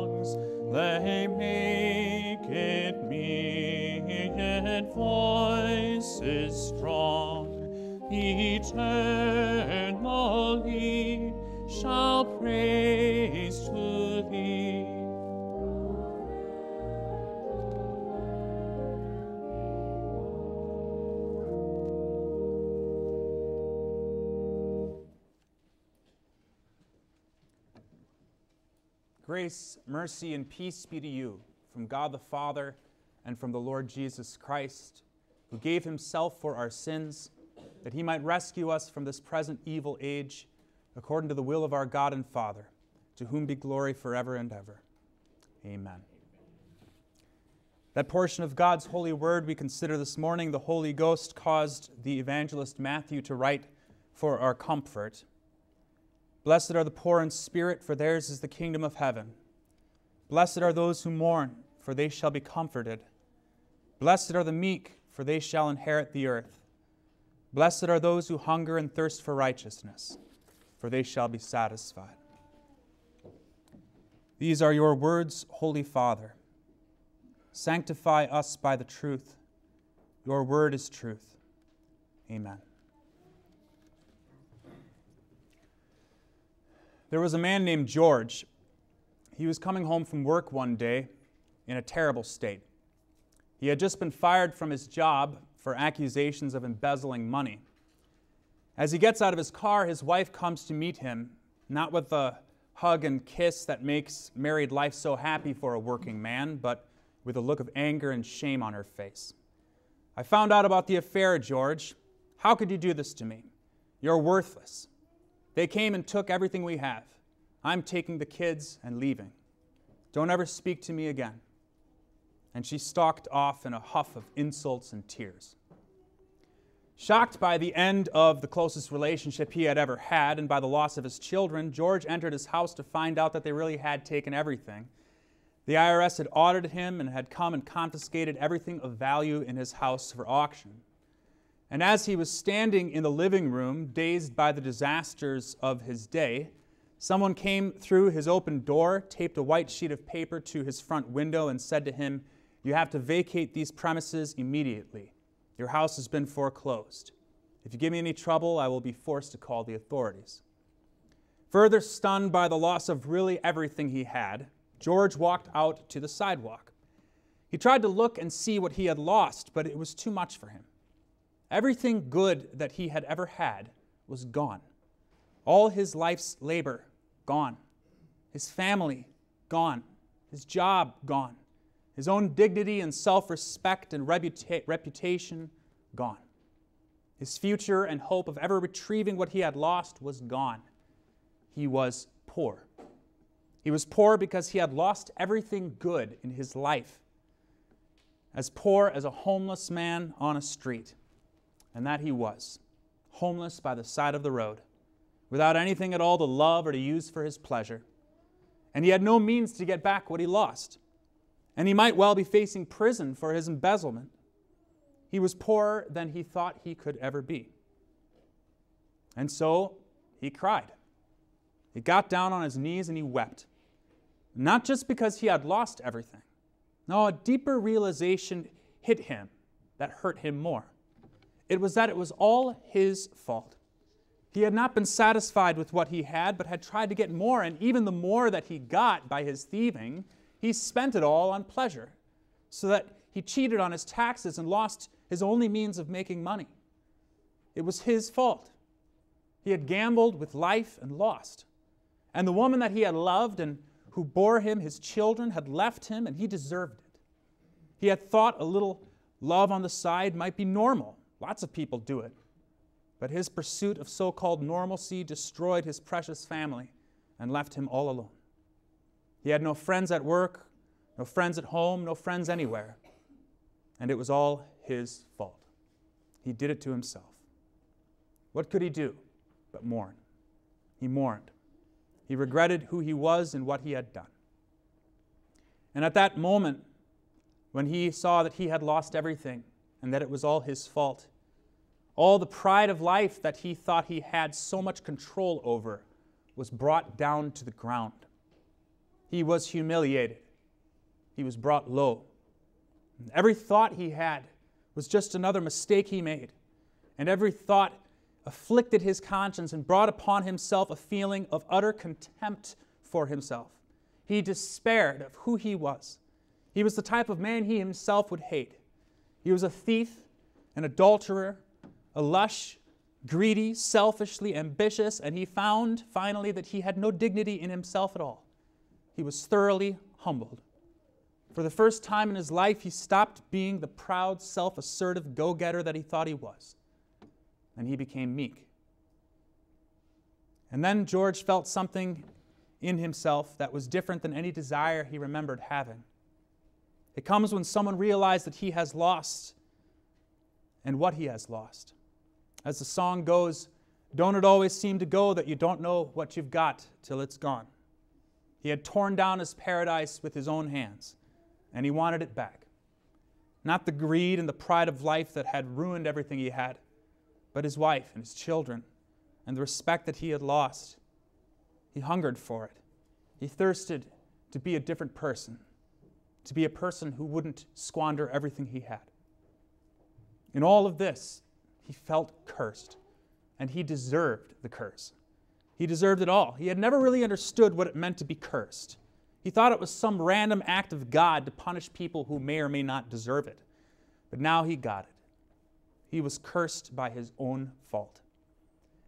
songs, they make it myriad voices strong, eternally shall praise Grace, mercy, and peace be to you from God the Father and from the Lord Jesus Christ, who gave himself for our sins, that he might rescue us from this present evil age, according to the will of our God and Father, to whom be glory forever and ever. Amen. That portion of God's holy word we consider this morning, the Holy Ghost caused the evangelist Matthew to write for our comfort. Blessed are the poor in spirit, for theirs is the kingdom of heaven. Blessed are those who mourn, for they shall be comforted. Blessed are the meek, for they shall inherit the earth. Blessed are those who hunger and thirst for righteousness, for they shall be satisfied. These are your words, Holy Father. Sanctify us by the truth. Your word is truth. Amen. There was a man named George. He was coming home from work one day in a terrible state. He had just been fired from his job for accusations of embezzling money. As he gets out of his car, his wife comes to meet him, not with the hug and kiss that makes married life so happy for a working man, but with a look of anger and shame on her face. I found out about the affair, George. How could you do this to me? You're worthless. They came and took everything we have. I'm taking the kids and leaving. Don't ever speak to me again. And she stalked off in a huff of insults and tears. Shocked by the end of the closest relationship he had ever had and by the loss of his children, George entered his house to find out that they really had taken everything. The IRS had audited him and had come and confiscated everything of value in his house for auction. And as he was standing in the living room, dazed by the disasters of his day, someone came through his open door, taped a white sheet of paper to his front window, and said to him, You have to vacate these premises immediately. Your house has been foreclosed. If you give me any trouble, I will be forced to call the authorities. Further stunned by the loss of really everything he had, George walked out to the sidewalk. He tried to look and see what he had lost, but it was too much for him. Everything good that he had ever had was gone. All his life's labor, gone. His family, gone. His job, gone. His own dignity and self respect and reputa- reputation, gone. His future and hope of ever retrieving what he had lost was gone. He was poor. He was poor because he had lost everything good in his life. As poor as a homeless man on a street. And that he was, homeless by the side of the road, without anything at all to love or to use for his pleasure. And he had no means to get back what he lost. And he might well be facing prison for his embezzlement. He was poorer than he thought he could ever be. And so he cried. He got down on his knees and he wept. Not just because he had lost everything. No, a deeper realization hit him that hurt him more. It was that it was all his fault. He had not been satisfied with what he had, but had tried to get more, and even the more that he got by his thieving, he spent it all on pleasure, so that he cheated on his taxes and lost his only means of making money. It was his fault. He had gambled with life and lost. And the woman that he had loved and who bore him his children had left him, and he deserved it. He had thought a little love on the side might be normal Lots of people do it. But his pursuit of so called normalcy destroyed his precious family and left him all alone. He had no friends at work, no friends at home, no friends anywhere. And it was all his fault. He did it to himself. What could he do but mourn? He mourned. He regretted who he was and what he had done. And at that moment, when he saw that he had lost everything and that it was all his fault, all the pride of life that he thought he had so much control over was brought down to the ground. He was humiliated. He was brought low. Every thought he had was just another mistake he made. And every thought afflicted his conscience and brought upon himself a feeling of utter contempt for himself. He despaired of who he was. He was the type of man he himself would hate. He was a thief, an adulterer, a lush, greedy, selfishly ambitious, and he found finally that he had no dignity in himself at all. He was thoroughly humbled. For the first time in his life, he stopped being the proud, self assertive go getter that he thought he was, and he became meek. And then George felt something in himself that was different than any desire he remembered having. It comes when someone realizes that he has lost and what he has lost. As the song goes, don't it always seem to go that you don't know what you've got till it's gone? He had torn down his paradise with his own hands, and he wanted it back. Not the greed and the pride of life that had ruined everything he had, but his wife and his children and the respect that he had lost. He hungered for it. He thirsted to be a different person, to be a person who wouldn't squander everything he had. In all of this, he felt cursed, and he deserved the curse. He deserved it all. He had never really understood what it meant to be cursed. He thought it was some random act of God to punish people who may or may not deserve it. But now he got it. He was cursed by his own fault.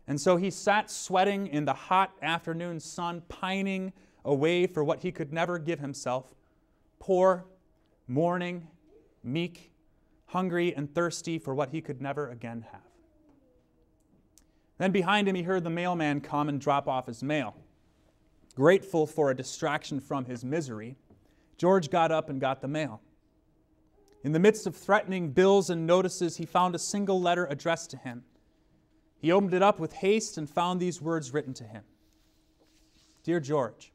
And so he sat sweating in the hot afternoon sun, pining away for what he could never give himself poor, mourning, meek, hungry and thirsty for what he could never again have. Then behind him, he heard the mailman come and drop off his mail. Grateful for a distraction from his misery, George got up and got the mail. In the midst of threatening bills and notices, he found a single letter addressed to him. He opened it up with haste and found these words written to him Dear George,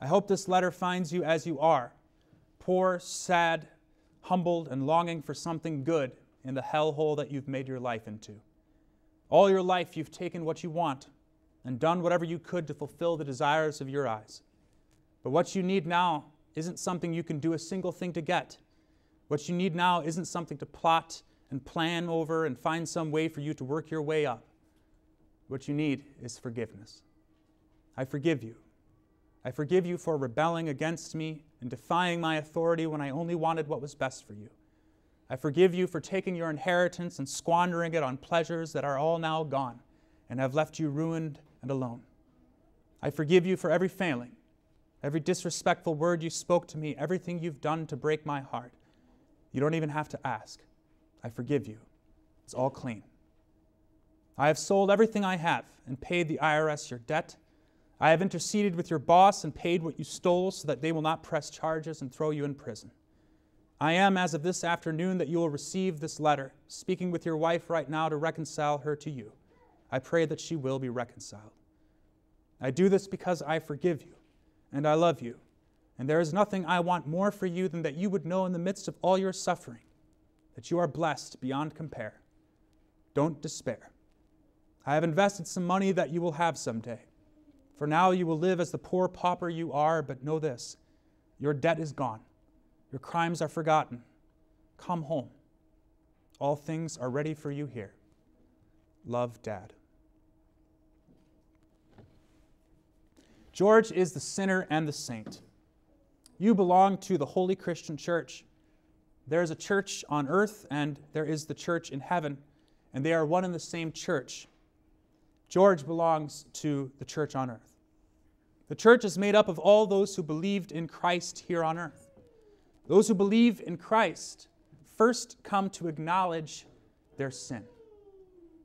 I hope this letter finds you as you are, poor, sad, humbled, and longing for something good in the hellhole that you've made your life into. All your life, you've taken what you want and done whatever you could to fulfill the desires of your eyes. But what you need now isn't something you can do a single thing to get. What you need now isn't something to plot and plan over and find some way for you to work your way up. What you need is forgiveness. I forgive you. I forgive you for rebelling against me and defying my authority when I only wanted what was best for you. I forgive you for taking your inheritance and squandering it on pleasures that are all now gone and have left you ruined and alone. I forgive you for every failing, every disrespectful word you spoke to me, everything you've done to break my heart. You don't even have to ask. I forgive you. It's all clean. I have sold everything I have and paid the IRS your debt I have interceded with your boss and paid what you stole so that they will not press charges and throw you in prison. I am, as of this afternoon, that you will receive this letter, speaking with your wife right now to reconcile her to you. I pray that she will be reconciled. I do this because I forgive you and I love you, and there is nothing I want more for you than that you would know in the midst of all your suffering that you are blessed beyond compare. Don't despair. I have invested some money that you will have someday. For now you will live as the poor pauper you are, but know this your debt is gone, your crimes are forgotten. Come home. All things are ready for you here. Love, Dad. George is the sinner and the saint. You belong to the Holy Christian Church. There is a church on earth and there is the church in heaven, and they are one and the same church. George belongs to the church on earth. The church is made up of all those who believed in Christ here on earth. Those who believe in Christ first come to acknowledge their sin.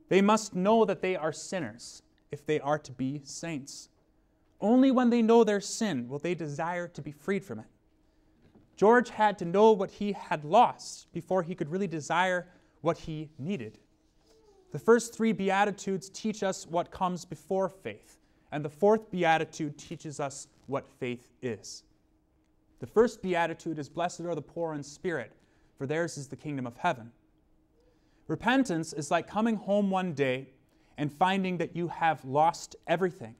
They must know that they are sinners if they are to be saints. Only when they know their sin will they desire to be freed from it. George had to know what he had lost before he could really desire what he needed. The first three Beatitudes teach us what comes before faith And the fourth beatitude teaches us what faith is. The first beatitude is Blessed are the poor in spirit, for theirs is the kingdom of heaven. Repentance is like coming home one day and finding that you have lost everything.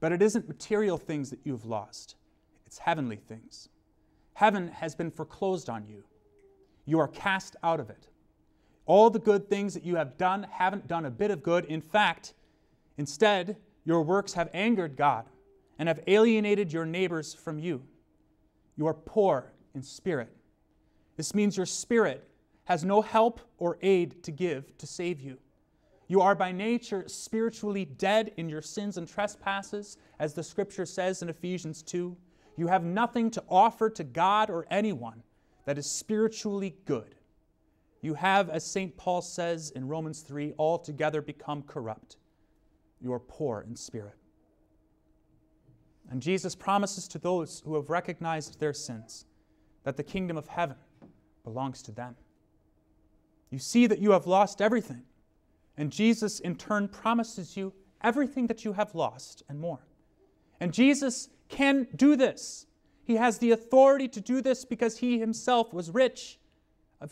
But it isn't material things that you've lost, it's heavenly things. Heaven has been foreclosed on you. You are cast out of it. All the good things that you have done haven't done a bit of good. In fact, instead, your works have angered God and have alienated your neighbors from you. You are poor in spirit. This means your spirit has no help or aid to give to save you. You are by nature spiritually dead in your sins and trespasses, as the scripture says in Ephesians 2. You have nothing to offer to God or anyone that is spiritually good. You have, as St. Paul says in Romans 3, altogether become corrupt. You are poor in spirit. And Jesus promises to those who have recognized their sins that the kingdom of heaven belongs to them. You see that you have lost everything and Jesus, in turn, promises you everything that you have lost and more. And Jesus can do this. He has the authority to do this because he himself was rich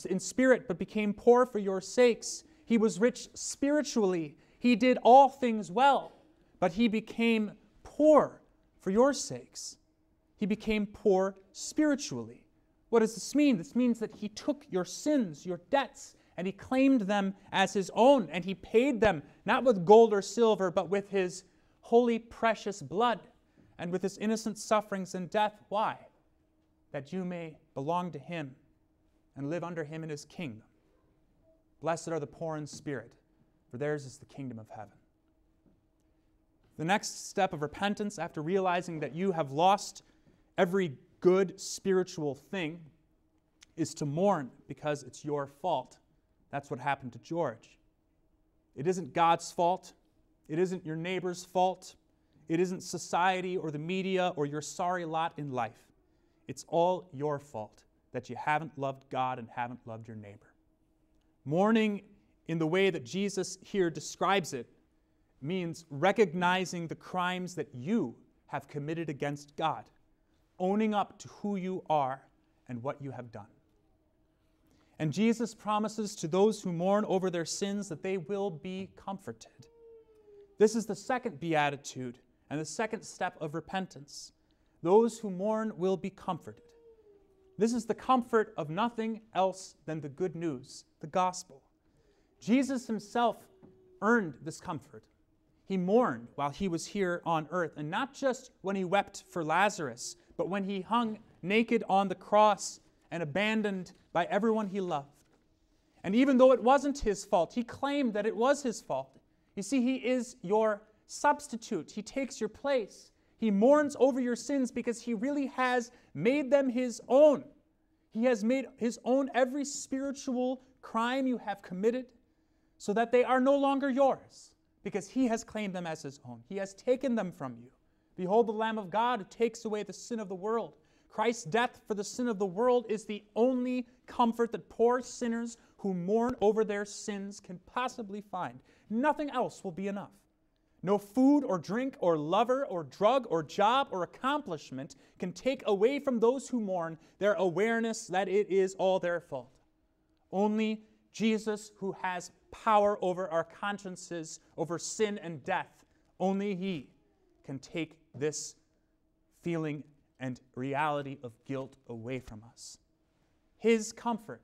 in spirit but became poor for your sakes. He was rich spiritually. He did all things well, but he became poor for your sakes. He became poor spiritually. What does this mean? This means that he took your sins, your debts, and he claimed them as his own, and he paid them not with gold or silver, but with his holy, precious blood and with his innocent sufferings and death. Why? That you may belong to him and live under him in his kingdom. Blessed are the poor in spirit, for theirs is the kingdom of heaven. The next step of repentance, after realizing that you have lost every good spiritual thing, is to mourn because it's your fault. That's what happened to George. It isn't God's fault. It isn't your neighbor's fault. It isn't society or the media or your sorry lot in life. It's all your fault that you haven't loved God and haven't loved your neighbor. Mourning in the way that Jesus here describes it means recognizing the crimes that you have committed against God, owning up to who you are and what you have done. And Jesus promises to those who mourn over their sins that they will be comforted. This is the second beatitude and the second step of repentance. Those who mourn will be comforted. This is the comfort of nothing else than the good news, the gospel. Jesus himself earned this comfort. He mourned while he was here on earth, and not just when he wept for Lazarus, but when he hung naked on the cross and abandoned by everyone he loved. And even though it wasn't his fault, he claimed that it was his fault. You see, he is your substitute, he takes your place. He mourns over your sins because he really has made them his own. He has made his own every spiritual crime you have committed so that they are no longer yours because he has claimed them as his own. He has taken them from you. Behold, the Lamb of God who takes away the sin of the world. Christ's death for the sin of the world is the only comfort that poor sinners who mourn over their sins can possibly find. Nothing else will be enough. No food or drink or lover or drug or job or accomplishment can take away from those who mourn their awareness that it is all their fault. Only Jesus, who has power over our consciences, over sin and death, only He can take this feeling and reality of guilt away from us. His comfort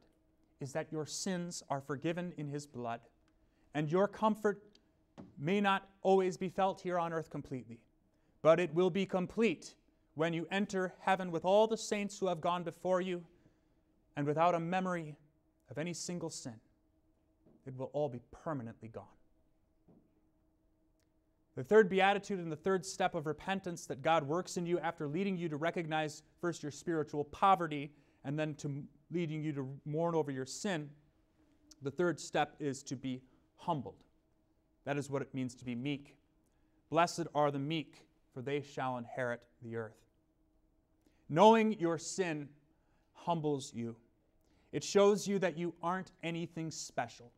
is that your sins are forgiven in His blood, and your comfort may not always be felt here on earth completely, but it will be complete when you enter heaven with all the saints who have gone before you and without a memory of any single sin. It will all be permanently gone. The third beatitude and the third step of repentance that God works in you after leading you to recognize first your spiritual poverty and then to leading you to mourn over your sin, the third step is to be humbled. That is what it means to be meek. Blessed are the meek, for they shall inherit the earth. Knowing your sin humbles you. It shows you that you aren't anything special.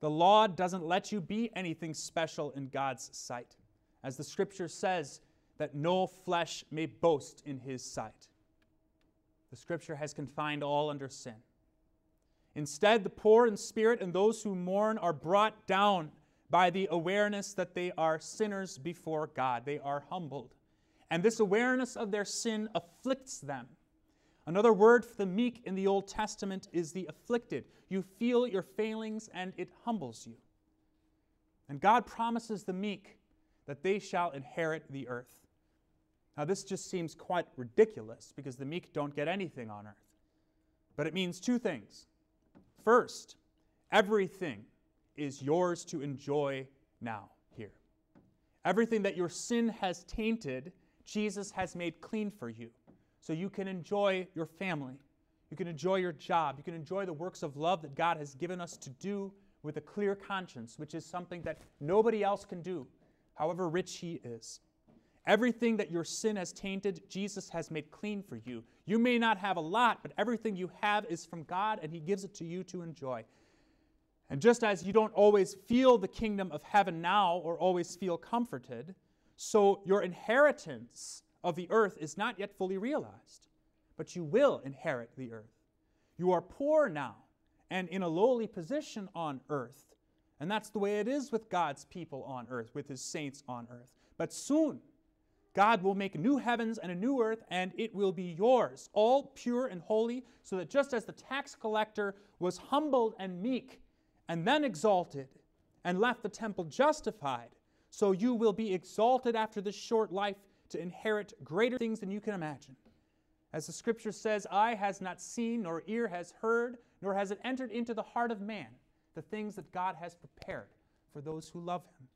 The law doesn't let you be anything special in God's sight. as the scripture says, that no flesh may boast in his sight. The scripture has confined all under sin. Instead, the poor in spirit and those who mourn are brought down by the awareness that they are sinners before God. They are humbled. And this awareness of their sin afflicts them. Another word for the meek in the Old Testament is the afflicted. You feel your failings and it humbles you. And God promises the meek that they shall inherit the earth. Now, this just seems quite ridiculous because the meek don't get anything on earth. But it means two things. First, everything is yours to enjoy now, here. Everything that your sin has tainted, Jesus has made clean for you. So you can enjoy your family. You can enjoy your job. You can enjoy the works of love that God has given us to do with a clear conscience, which is something that nobody else can do, however rich He is. Everything that your sin has tainted, Jesus has made clean for you. You may not have a lot, but everything you have is from God, and He gives it to you to enjoy. And just as you don't always feel the kingdom of heaven now or always feel comforted, so your inheritance of the earth is not yet fully realized, but you will inherit the earth. You are poor now and in a lowly position on earth. And that's the way it is with God's people on earth, with His saints on earth. But soon, God will make new heavens and a new earth, and it will be yours, all pure and holy, so that just as the tax collector was humbled and meek, and then exalted, and left the temple justified, so you will be exalted after this short life to inherit greater things than you can imagine. As the scripture says, eye has not seen, nor ear has heard, nor has it entered into the heart of man the things that God has prepared for those who love him.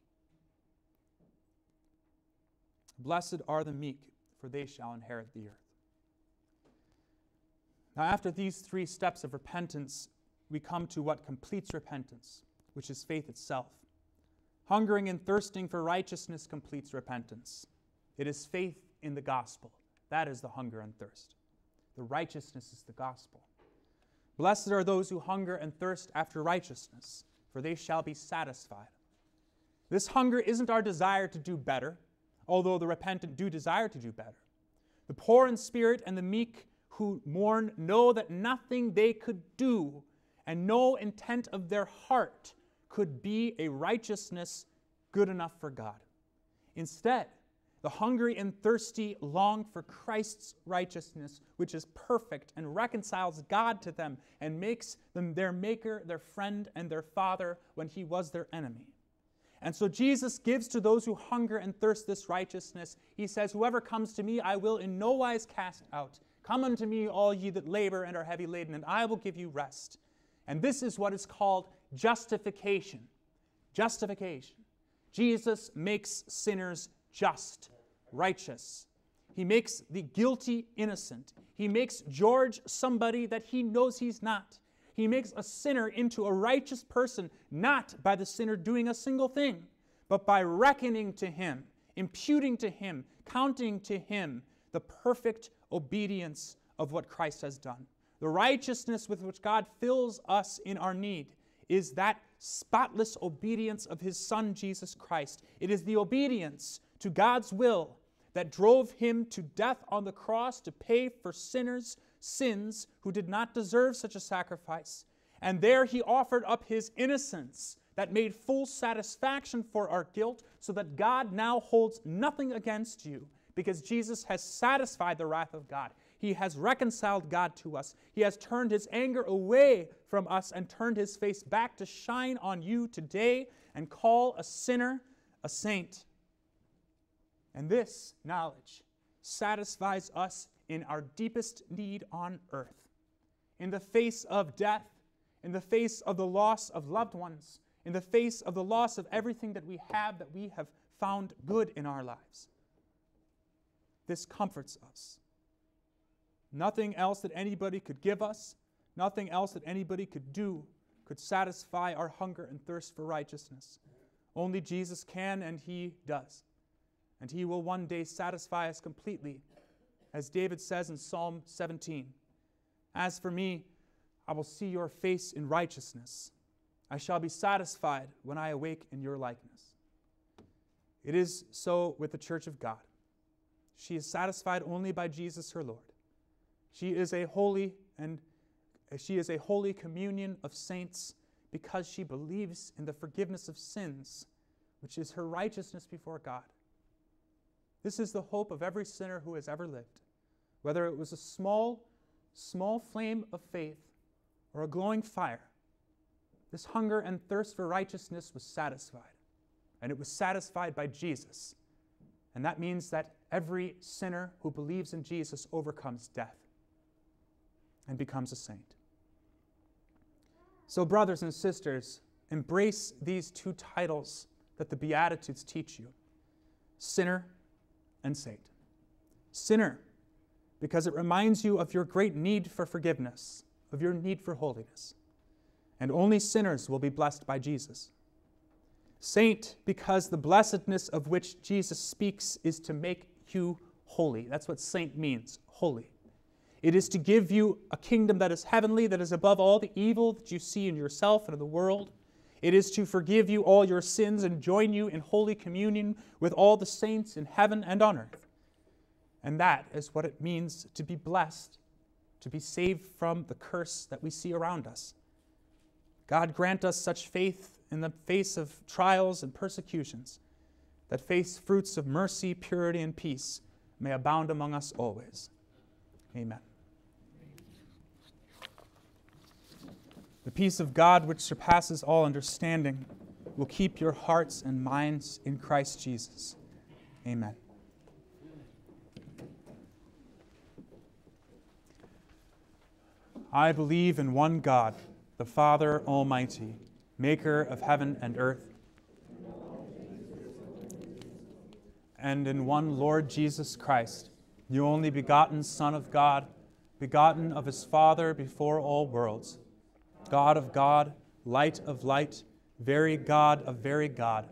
Blessed are the meek, for they shall inherit the earth. Now, after these three steps of repentance, we come to what completes repentance, which is faith itself. Hungering and thirsting for righteousness completes repentance. It is faith in the gospel. That is the hunger and thirst. The righteousness is the gospel. Blessed are those who hunger and thirst after righteousness, for they shall be satisfied. This hunger isn't our desire to do better although the repentant do desire to do better. The poor in spirit and the meek who mourn know that nothing they could do and no intent of their heart could be a righteousness good enough for God. Instead, the hungry and thirsty long for Christ's righteousness, which is perfect and reconciles God to them and makes them their maker, their friend, and their father when he was their enemy. And so Jesus gives to those who hunger and thirst this righteousness. He says, Whoever comes to me, I will in no wise cast out. Come unto me, all ye that labor and are heavy laden, and I will give you rest. And this is what is called justification. Justification. Jesus makes sinners just, righteous. He makes the guilty innocent. He makes George somebody that he knows he's not. He makes a sinner into a righteous person, not by the sinner doing a single thing, but by reckoning to him, imputing to him, counting to him the perfect obedience of what Christ has done. The righteousness with which God fills us in our need is that spotless obedience of his Son, Jesus Christ. It is the obedience to God's will that drove him to death on the cross to pay for sinners sins who did not deserve such a sacrifice. And there he offered up his innocence that made full satisfaction for our guilt, so that God now holds nothing against you because Jesus has satisfied the wrath of God. He has reconciled God to us. He has turned his anger away from us and turned his face back to shine on you today and call a sinner a saint. And this knowledge satisfies us in our deepest need on earth. In the face of death, in the face of the loss of loved ones, in the face of the loss of everything that we have that we have found good in our lives. This comforts us. Nothing else that anybody could give us, nothing else that anybody could do, could satisfy our hunger and thirst for righteousness. Only Jesus can, and He does. And He will one day satisfy us completely as David says in Psalm 17 As for me, I will see your face in righteousness. I shall be satisfied when I awake in your likeness. It is so with the church of God. She is satisfied only by Jesus her Lord. She is a holy and uh, she is a holy communion of saints because she believes in the forgiveness of sins, which is her righteousness before God. This is the hope of every sinner who has ever lived, whether it was a small, small flame of faith or a glowing fire. This hunger and thirst for righteousness was satisfied, and it was satisfied by Jesus. And that means that every sinner who believes in Jesus overcomes death and becomes a saint. So, brothers and sisters, embrace these two titles that the Beatitudes teach you sinner and saint. Sinner, because it reminds you of your great need for forgiveness, of your need for holiness. And only sinners will be blessed by Jesus. Saint, because the blessedness of which Jesus speaks is to make you holy. That's what saint means, holy. It is to give you a kingdom that is heavenly, that is above all the evil that you see in yourself and in the world. It is to forgive you all your sins and join you in holy communion with all the saints in heaven and on earth. And that is what it means to be blessed, to be saved from the curse that we see around us. God grant us such faith in the face of trials and persecutions, that face fruits of mercy, purity, and peace may abound among us always. Amen. The peace of God, which surpasses all understanding, will keep your hearts and minds in Christ Jesus. Amen. I believe in one God, the Father Almighty, maker of heaven and earth, and in one Lord Jesus Christ, the only begotten Son of God, begotten of his Father before all worlds God of God, light of light, very God of very God